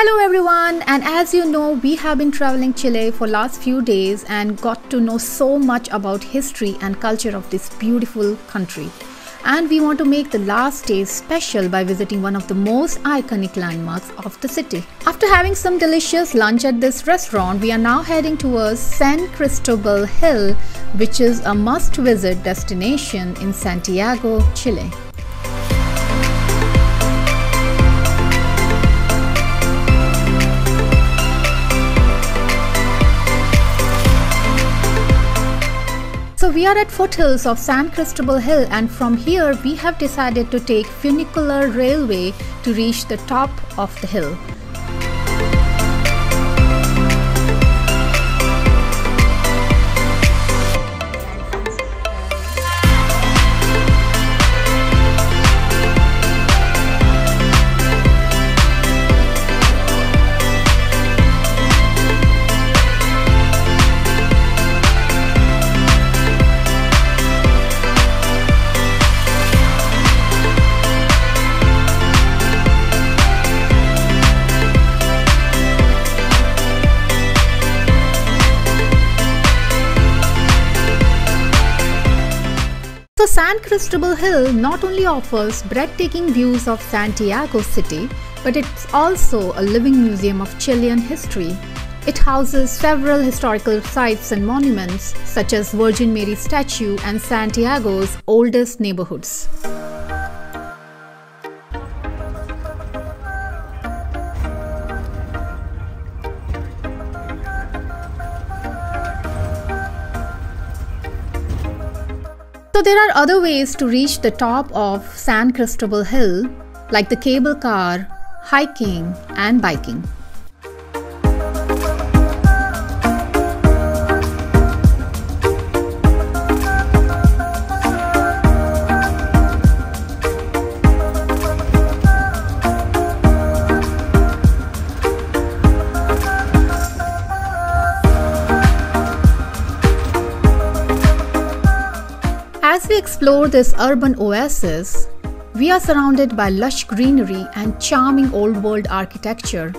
Hello everyone and as you know we have been traveling Chile for last few days and got to know so much about history and culture of this beautiful country. And we want to make the last day special by visiting one of the most iconic landmarks of the city. After having some delicious lunch at this restaurant, we are now heading towards San Cristobal Hill, which is a must visit destination in Santiago, Chile. So we are at foothills of San Cristobal Hill and from here we have decided to take funicular railway to reach the top of the hill. So San Cristobal Hill not only offers breathtaking views of Santiago city, but it's also a living museum of Chilean history. It houses several historical sites and monuments such as Virgin Mary statue and Santiago's oldest neighborhoods. So there are other ways to reach the top of San Cristobal Hill like the cable car, hiking and biking. As we explore this urban oasis, we are surrounded by lush greenery and charming old world architecture.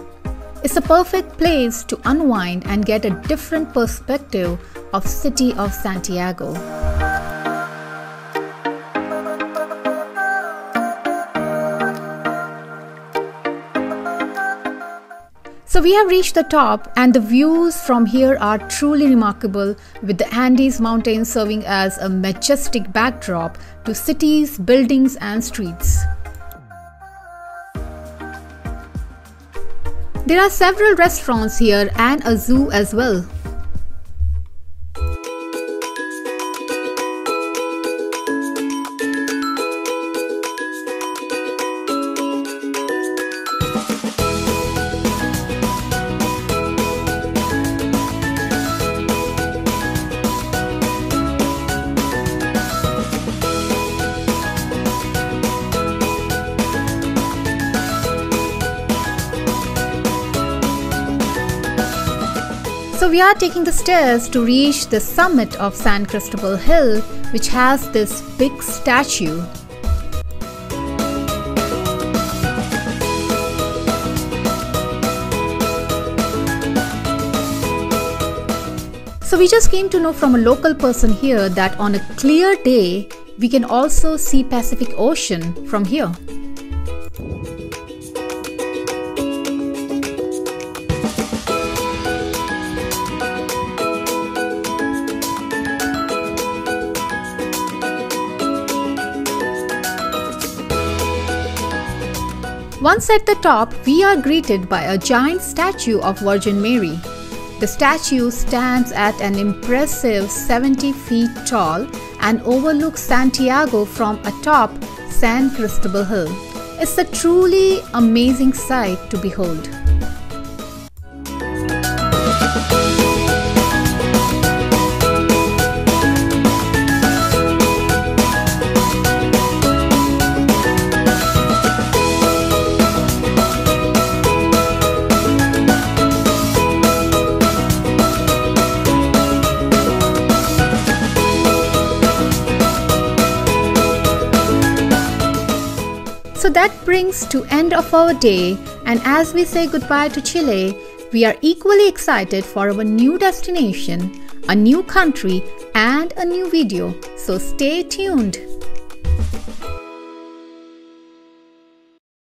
It's a perfect place to unwind and get a different perspective of city of Santiago. So we have reached the top and the views from here are truly remarkable with the Andes mountains serving as a majestic backdrop to cities, buildings and streets. There are several restaurants here and a zoo as well. So we are taking the stairs to reach the summit of San Cristobal Hill, which has this big statue. So we just came to know from a local person here that on a clear day, we can also see Pacific Ocean from here. Once at the top, we are greeted by a giant statue of Virgin Mary. The statue stands at an impressive 70 feet tall and overlooks Santiago from atop San Cristobal Hill. It's a truly amazing sight to behold. So that brings to end of our day and as we say goodbye to Chile, we are equally excited for our new destination, a new country and a new video. So stay tuned.